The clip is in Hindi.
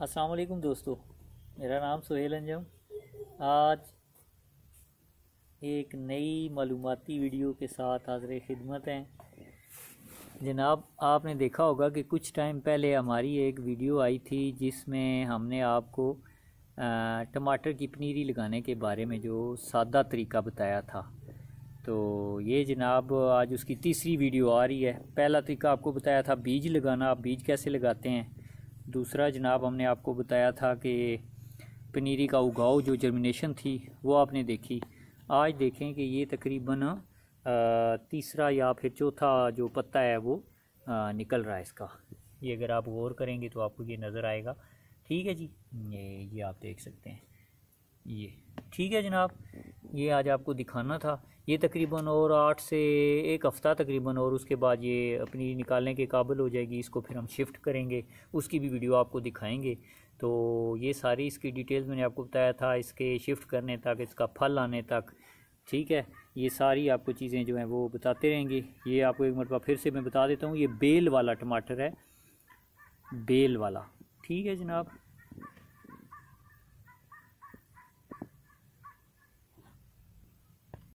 अस्सलाम वालेकुम दोस्तों। मेरा नाम सुहेल अंजम। आज एक नई मालूमती वीडियो के साथ हाजिर खिदमत हैं। जनाब, आपने देखा होगा कि कुछ टाइम पहले हमारी एक वीडियो आई थी जिसमें हमने आपको टमाटर की पनीरी लगाने के बारे में जो सादा तरीका बताया था। तो ये जनाब, आज उसकी तीसरी वीडियो आ रही है। पहला तरीका आपको बताया था, बीज लगाना। आप बीज कैसे लगाते हैं? दूसरा जनाब हमने आपको बताया था कि पनीरी का उगाव जो जर्मिनेशन थी वो आपने देखी। आज देखें कि ये तकरीबन तीसरा या फिर चौथा जो पत्ता है वो आ, निकल रहा है इसका। ये अगर आप गौर करेंगे तो आपको ये नज़र आएगा। ठीक है जी? ये ये आप देख सकते हैं। ये ठीक है जनाब? ये आज आपको दिखाना था। ये तकरीबन और आठ से एक हफ़्ता तकरीबन और उसके बाद ये अपनी निकालने के काबिल हो जाएगी। इसको फिर हम शिफ्ट करेंगे। उसकी भी वीडियो आपको दिखाएँगे। तो ये सारी इसकी डिटेल्स मैंने आपको बताया था इसके शिफ्ट करने तक, इसका फल आने तक। ठीक है? ये सारी आपको चीज़ें जो हैं वो बताते रहेंगे। ये आपको एक मरतबा फिर से मैं बता देता हूँ, ये बेल वाला टमाटर है। बेल वाला। ठीक है जनाब?